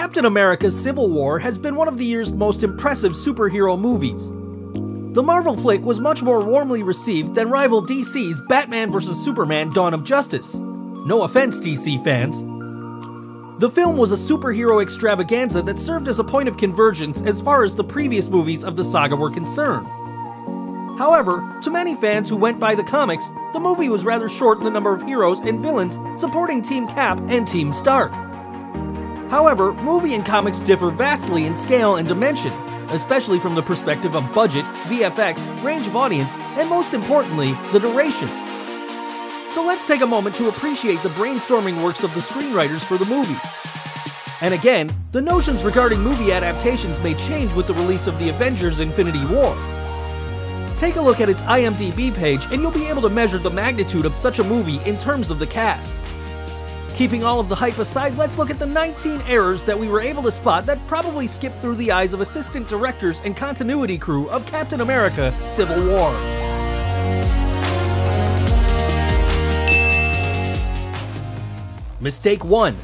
Captain America Civil War has been one of the year's most impressive superhero movies. The Marvel flick was much more warmly received than rival DC's Batman vs. Superman Dawn of Justice. No offense, DC fans. The film was a superhero extravaganza that served as a point of convergence as far as the previous movies of the saga were concerned. However, to many fans who went by the comics, the movie was rather short in the number of heroes and villains supporting Team Cap and Team Stark. However, movie and comics differ vastly in scale and dimension, especially from the perspective of budget, VFX, range of audience, and most importantly, the duration. So let's take a moment to appreciate the brainstorming works of the screenwriters for the movie. And again, the notions regarding movie adaptations may change with the release of The Avengers Infinity War. Take a look at its IMDb page and you'll be able to measure the magnitude of such a movie in terms of the cast. Keeping all of the hype aside, let's look at the 19 errors that we were able to spot that probably skipped through the eyes of assistant directors and continuity crew of Captain America Civil War. Mistake 1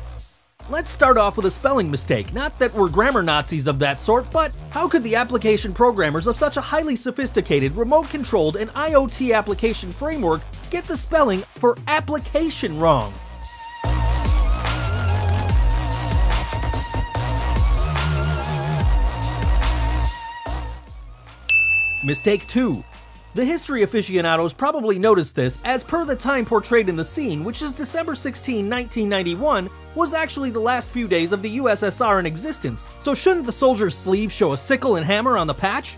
Let's start off with a spelling mistake. Not that we're grammar Nazis of that sort, but how could the application programmers of such a highly sophisticated, remote controlled, and IoT application framework get the spelling for application wrong? Mistake 2 the history aficionados probably noticed this, as per the time portrayed in the scene, which is December 16, 1991, was actually the last few days of the USSR in existence, so shouldn't the soldier's sleeve show a sickle and hammer on the patch?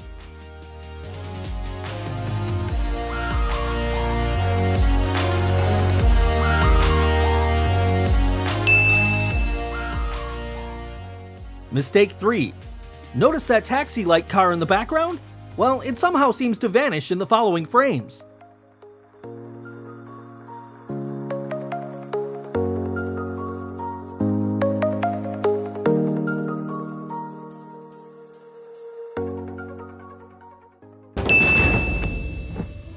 Mistake 3. Notice that taxi-like car in the background? Well, it somehow seems to vanish in the following frames.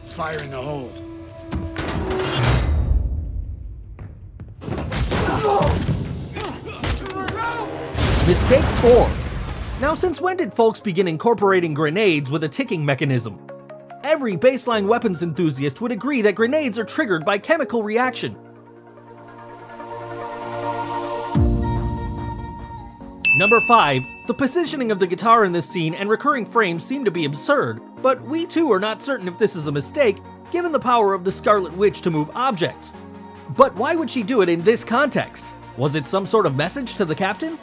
Fire in the hole. Mistake 4. Now, since when did folks begin incorporating grenades with a ticking mechanism? Every baseline weapons enthusiast would agree that grenades are triggered by chemical reaction. Number 5. The positioning of the guitar in this scene and recurring frames seem to be absurd, but we too are not certain if this is a mistake, given the power of the Scarlet Witch to move objects. But why would she do it in this context? Was it some sort of message to the captain?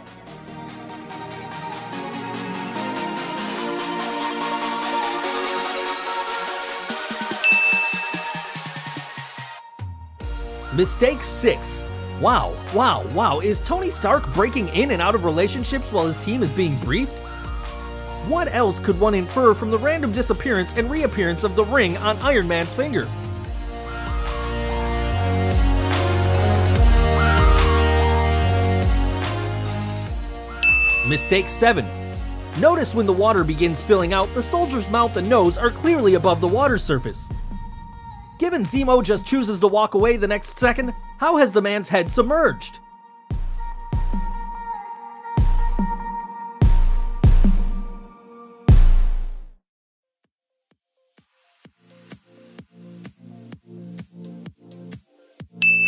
Mistake 6. Wow, wow, wow, is Tony Stark breaking in and out of relationships while his team is being briefed? What else could one infer from the random disappearance and reappearance of the ring on Iron Man's finger? Mistake 7. Notice when the water begins spilling out, the soldier's mouth and nose are clearly above the water surface. Given Zemo just chooses to walk away the next second, how has the man's head submerged?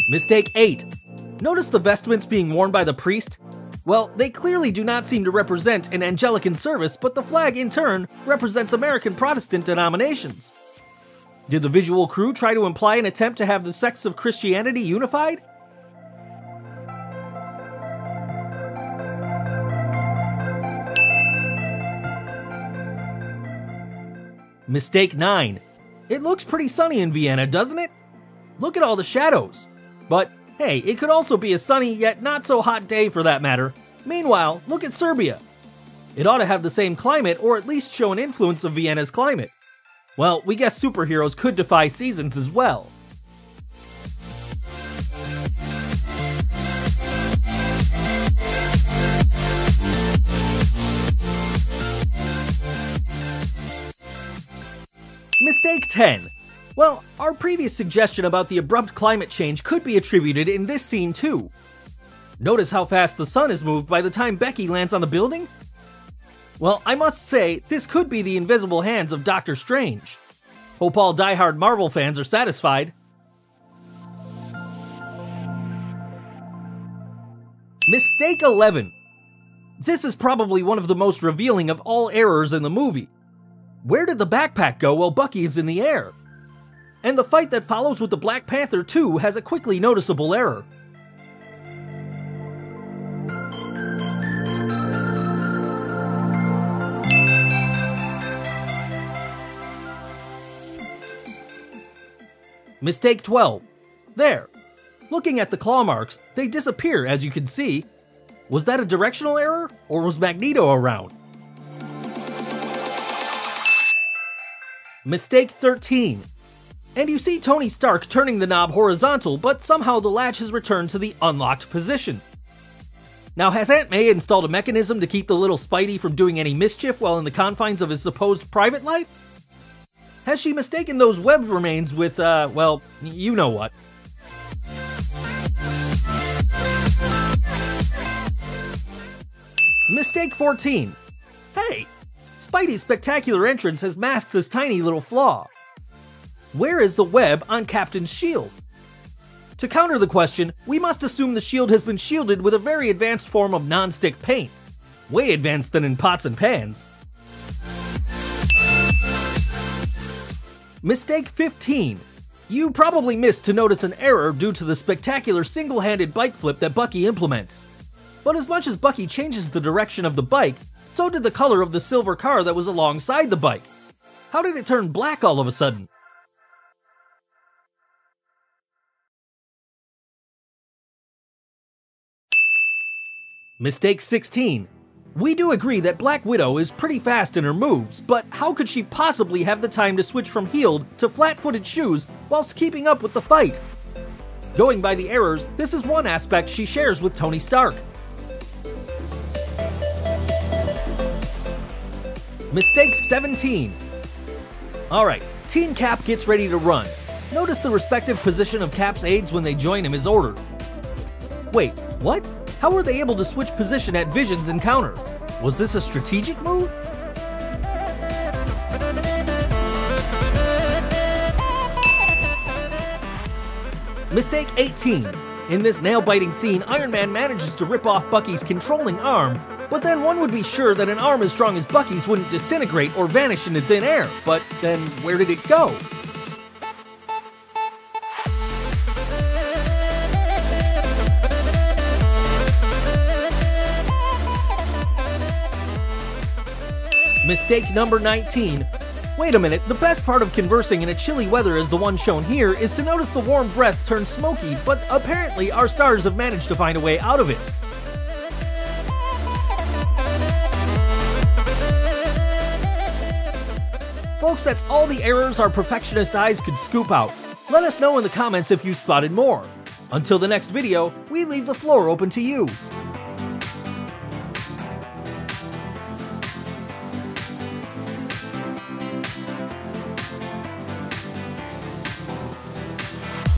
Mistake 8. Notice the vestments being worn by the priest? Well, they clearly do not seem to represent an Anglican service, but the flag in turn represents American Protestant denominations. Did the visual crew try to imply an attempt to have the sects of Christianity unified? Mistake 9. It looks pretty sunny in Vienna, doesn't it? Look at all the shadows. But hey, it could also be a sunny yet not so hot day for that matter. Meanwhile, look at Serbia. It ought to have the same climate or at least show an influence of Vienna's climate. Well, we guess superheroes could defy seasons as well. Mistake 10. Well, our previous suggestion about the abrupt climate change could be attributed in this scene too. Notice how fast the sun is moved by the time Bucky lands on the building? Well, I must say, this could be the invisible hands of Doctor Strange. Hope all die-hard Marvel fans are satisfied. Mistake 11. This is probably one of the most revealing of all errors in the movie. Where did the backpack go while Bucky is in the air? And the fight that follows with the Black Panther 2 has a quickly noticeable error. Mistake 12. There. Looking at the claw marks, they disappear as you can see. Was that a directional error, or was Magneto around? Mistake 13. And you see Tony Stark turning the knob horizontal, but somehow the latch has returned to the unlocked position. Now, has Aunt May installed a mechanism to keep the little Spidey from doing any mischief while in the confines of his supposed private life? Has she mistaken those web remains with, uh, well, you know what? Mistake 14. Hey, Spidey's spectacular entrance has masked this tiny little flaw. Where is the web on Captain's shield? To counter the question, we must assume the shield has been shielded with a very advanced form of non-stick paint. Way advanced than in pots and pans. Mistake 15. You probably missed to notice an error due to the spectacular single-handed bike flip that Bucky implements. But as much as Bucky changes the direction of the bike, so did the color of the silver car that was alongside the bike. How did it turn black all of a sudden? Mistake 16. We do agree that Black Widow is pretty fast in her moves, but how could she possibly have the time to switch from heeled to flat-footed shoes whilst keeping up with the fight? Going by the errors, this is one aspect she shares with Tony Stark. Mistake 17. Alright, Team Cap gets ready to run. Notice the respective position of Cap's aides when they join him is ordered. Wait, what? How were they able to switch position at Vision's encounter? Was this a strategic move? Mistake 18. In this nail-biting scene, Iron Man manages to rip off Bucky's controlling arm, but then one would be sure that an arm as strong as Bucky's wouldn't disintegrate or vanish into thin air. But then where did it go? Mistake number 19. Wait a minute, the best part of conversing in a chilly weather as the one shown here is to notice the warm breath turn smoky, but apparently our stars have managed to find a way out of it. Folks, that's all the errors our perfectionist eyes could scoop out. Let us know in the comments if you spotted more. Until the next video, we leave the floor open to you.